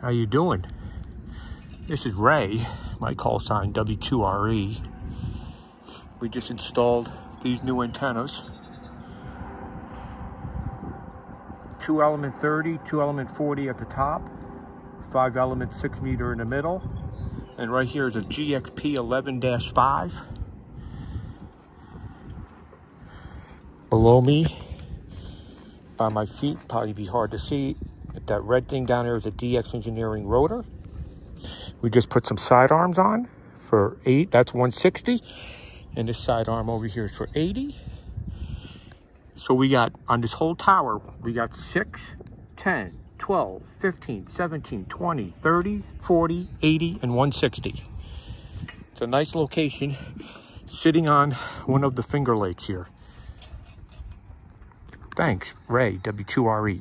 How you doing? This is Ray, my call sign W2RE. We just installed these new antennas. Two element 30, two element 40 at the top, five element six meter in the middle. And right here is a GXP 11-5. Below me, by my feet, probably be hard to see. That red thing down there is a DX Engineering rotor. We just put some side arms on for eight, that's 160. And this side arm over here is for 80. So we got, on this whole tower, we got 6, 10, 12, 15, 17, 20, 30, 40, 80, and 160. It's a nice location sitting on one of the Finger Lakes here. Thanks, Ray, W2RE.